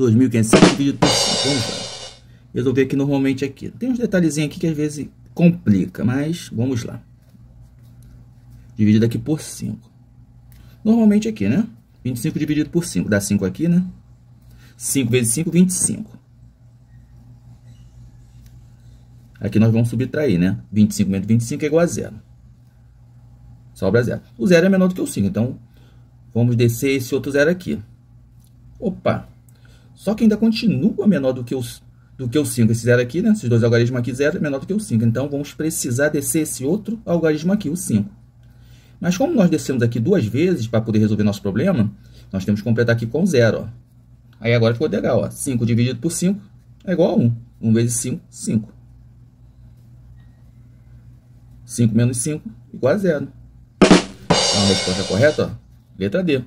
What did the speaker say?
2.505 dividido por 5. Vamos lá. Resolver aqui normalmente aqui. Tem uns detalhezinhos aqui que às vezes complica, mas vamos lá. Dividido aqui por 5. Normalmente aqui, né? 25 dividido por 5. Dá 5 aqui, né? 5 vezes 5, 25. Aqui nós vamos subtrair, né? 25 menos 25 é igual a zero. Sobra zero. O zero é menor do que o 5, então vamos descer esse outro zero aqui. Opa! Só que ainda continua menor do que, os, do que o 5. Esse zero aqui, né? Esses dois algarismos aqui, zero é menor do que o 5. Então, vamos precisar descer esse outro algarismo aqui, o 5. Mas como nós descemos aqui duas vezes para poder resolver nosso problema, nós temos que completar aqui com zero. Ó. Aí agora ficou legal. Ó. 5 dividido por 5 é igual a 1. 1 vezes 5, 5. 5 menos 5 igual a zero. Então, a resposta correta, ó, letra D.